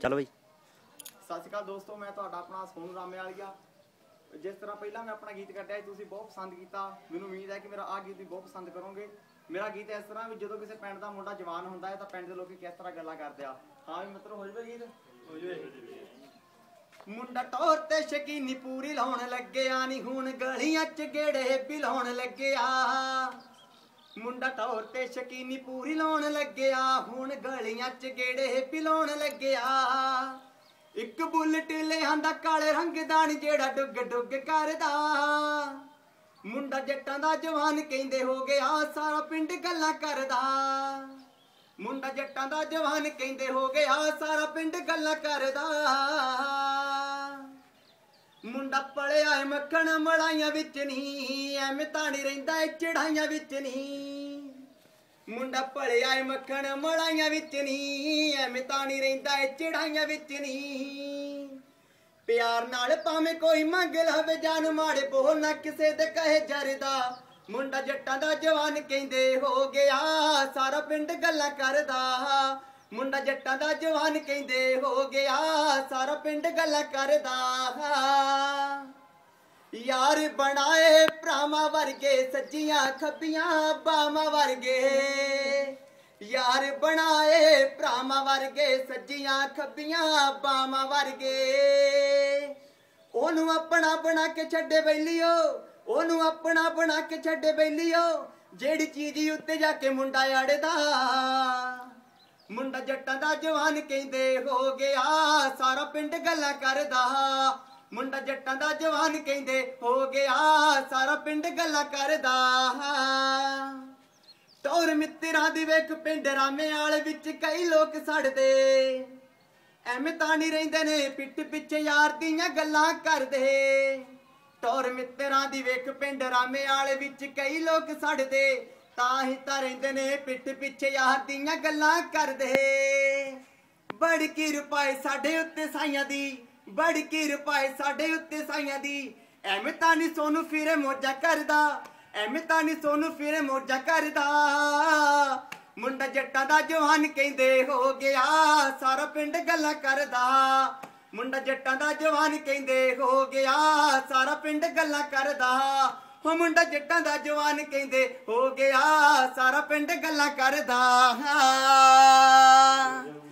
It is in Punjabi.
ਚਲੋ ਬਈ। ਸਤਿ ਸ਼੍ਰੀ ਅਕਾਲ ਦੋਸਤੋ ਮੈਂ ਤੁਹਾਡਾ ਆਪਣਾ ਸੋਨੂ ਰਾਮੇ ਵਾਲੀਆ। ਜਿਸ ਤਰ੍ਹਾਂ ਪਹਿਲਾਂ ਮੈਂ ਆਪਣਾ ਗੀਤ ਕੱਢਿਆ ਸੀ ਤੁਸੀਂ ਬਹੁਤ ਪਸੰਦ ਕੀਤਾ। ਮੈਨੂੰ ਉਮੀਦ ਹੈ ਕਿ ਮੇਰਾ ਆਹ ਗੀਤ ਵੀ ਬਹੁਤ ਪਸੰਦ ਕਰੋਗੇ। ਮੇਰਾ ਗੀਤ ਇਸ ਤਰ੍ਹਾਂ ਵੀ ਜਦੋਂ ਕਿਸੇ ਪਿੰਡ ਦਾ ਮੁੰਡਾ ਜਵਾਨ ਹੁੰਦਾ ਹੈ ਤਾਂ ਪਿੰਡ ਦੇ ਲੋਕੀ ਕਿਸ ਤਰ੍ਹਾਂ ਗੱਲਾਂ ਕਰਦੇ ਆ। ਹਾਂ ਵੀ ਮਿੱਤਰੋ ਹੋ ਜਵੇ ਗੀਤ? ਹੋ ਜਵੇ ਮੁੰਡਾ ਟੌਰ ਤੇ ਸ਼ਕੀਨੀ ਪੂਰੀ ਲਾਉਣ ਲੱਗਿਆ ਨਹੀਂ ਹੁਣ ਗਲੀਆਂ ਚ ਗੇੜੇ ਪਿਲਾਉਣ ਲੱਗਿਆ। ਮੁੰਡਾ ਤੌਰ ਤੇ ਸ਼ਕੀਨੀ ਪੂਰੀ ਲਾਉਣ ਲੱਗਿਆ। ਹੁਣ ਗਲੀਆਂ ਚ ਗੇੜੇ ਪਿਲਾਉਣ ਲੱਗਿਆ। ਇੱਕ ਬੁਲਟ ਲਿਆਂਦਾ, ਕਾਲੇ ਰੰਗ ਦਾ ਨੀ ਜਿਹੜਾ ਡੁੱਗ ਡੁੱਗ ਕਰਦਾ। ਮੁੰਡਾ ਜੱਟਾਂ ਦਾ ਜਵਾਨ ਕਹਿੰਦੇ ਹੋ ਗਿਆ, ਸਾਰਾ ਪਿੰਡ ਗੱਲਾਂ ਕਰਦਾ। ਮੁੰਡਾ ਜੱਟਾਂ ਦਾ ਜਵਾਨ ਕਹਿੰਦੇ ਹੋ ਗਿਆ, ਸਾਰਾ ਪਿੰਡ ਗੱਲਾਂ ਕਰਦਾ। ਮੁੰਡਾ ਪੜਿਆ ਏ, ਮੱਖਣ ਮੜਾਈਆਂ ਵਿੱਚ ਨਹੀਂ ਐਵੇਂ ਤਾਂ ਰਹਿੰਦਾ ਏ, ਚੜਾਈਆਂ ਵਿੱਚ ਨਹੀਂ ਮੁੰਡਾ ਪੜਿਆ ਏ, ਮੱਖਣ ਮੜਾਈਆਂ ਵਿੱਚ ਨਹੀਂ ਐਵੇਂ ਤਾਂ ਰਹਿੰਦਾ ਏ, ਚੜਾਈਆਂ ਵਿੱਚ ਨਹੀਂ ਪਿਆਰ ਨਾਲ ਭਾਵੇਂ ਕੋਈ ਮੰਗ ਲਵੇ, ਜਾਨ ਮਾੜੇ ਬੋਲ ਨਾ ਕਿਸੇ ਦੇ ਕਹੇ ਜਰਦਾ ਮੁੰਡਾ ਜੱਟਾਂ ਦਾ ਜਵਾਨ ਕਹਿੰਦੇ ਹੋ ਗਿਆ, ਸਾਰਾ ਪਿੰਡ ਗੱਲਾਂ ਕਰਦਾ। ਮੁੰਡਾ ਜੱਟਾਂ ਦਾ ਜਵਾਨ ਕਹਿੰਦੇ ਹੋ ਗਿਆ, ਸਾਰਾ ਪਿੰਡ ਗੱਲਾਂ ਕਰਦਾ ਯਾਰ ਬਣਾਏ ਭਰਾਵਾਂ ਵਰਗੇ, ਸੱਜੀਆਂ ਖੱਬੀਆਂ ਬਾਵਾਂ ਵਰਗੇ। ਯਾਰ ਬਣਾਏ ਭਰਾਵਾਂ ਵਰਗੇ, ਸੱਜੀਆਂ ਖੱਬੀਆਂ ਬਾਵਾਂ ਵਰਗੇ। ਉਹਨੂੰ ਆਪਣਾ ਬਣਾ ਕੇ ਛੱਡੇ ਬੈਲੀਓ, ਉਹਨੂੰ ਆਪਣਾ ਬਣਾ ਕੇ ਛੱਡੇ ਬੈਲੀਓ, ਜਿਹੜੀ ਚੀਜ਼ ਉੱਤੇ ਜਾ ਕੇ ਮੁੰਡਾ ਅੜਦਾ। ਮੁੰਡਾ ਜੱਟਾਂ ਦਾ ਜਵਾਨ ਕਹਿੰਦੇ ਹੋ ਗਿਆ, ਸਾਰਾ ਪਿੰਡ ਗੱਲਾਂ ਕਰਦਾ। ਮੁੰਡਾ ਜੱਟਾਂ ਦਾ ਜਵਾਨ ਕਹਿੰਦੇ ਹੋ ਗਿਆ, ਸਾਰਾ ਪਿੰਡ ਗੱਲਾਂ ਕਰਦਾ। ਟੌਰ ਮਿੱਤਰਾਂ ਦੀ ਵੇਖ ਪਿੰਡ ਰਾਮੇ ਵਾਲੇ ਵਿੱਚ ਕਈ ਲੋਕ ਸੜਦੇ। ਐਵੇਂ ਤਾਂ ਨਹੀਂ ਰਹਿੰਦੇ ਨੇ, ਪਿੱਠ ਪਿੱਛੇ ਯਾਰ ਦੀਆਂ ਗੱਲਾਂ ਕਰਦੇ। ਟੌਰ ਮਿੱਤਰਾਂ ਦੀ ਵੇਖ ਪਿੰਡ ਰਾਮੇ ਵਾਲੇ ਵਿੱਚ ਕਈ ਲੋਕ ਸੜਦੇ। ਤਾਂ ਹੀ ਤਾਂ ਰਹਿੰਦੇ ਨੇ ਪਿੱਠ ਪਿੱਛੇ ਯਾਰ ਦੀਆਂ ਗੱਲਾਂ ਕਰਦੇ। ਬੜ ਕੀ ਰੁਪਏ ਸਾਡੇ ਉੱਤੇ ਸਾਈਆਂ ਦੀ, ਬੜ ਕੀ ਰੁਪਏ ਸਾਡੇ ਉੱਤੇ ਸਾਈਆਂ ਦੀ। ਐਵੇਂ ਤਾਂ ਨਹੀਂ ਸੋਨੂੰ ਫਿਰੇ ਮੋਜਾ ਕਰਦਾ, ਐਵੇਂ ਤਾਂ ਨਹੀਂ ਸੋਨੂੰ ਫਿਰੇ ਮੋਜਾ ਕਰਦਾ। ਮੁੰਡਾ ਜੱਟਾਂ ਦਾ ਜਵਾਨ ਕਹਿੰਦੇ ਹੋ ਗਿਆ, ਸਾਰਾ ਪਿੰਡ ਗੱਲਾਂ ਕਰਦਾ। ਮੁੰਡਾ ਜੱਟਾਂ ਦਾ ਜਵਾਨ ਕਹਿੰਦੇ ਹੋ ਗਿਆ, ਸਾਰਾ ਪਿੰਡ ਗੱਲਾਂ ਕਰਦਾ। ਉਹ ਮੁੰਡਾ ਜੱਟਾਂ ਦਾ ਜਵਾਨ ਕਹਿੰਦੇ ਹੋ ਗਿਆ ਸਾਰਾ ਪਿੰਡ ਗੱਲਾਂ ਕਰਦਾ ਪਹਿਲੀ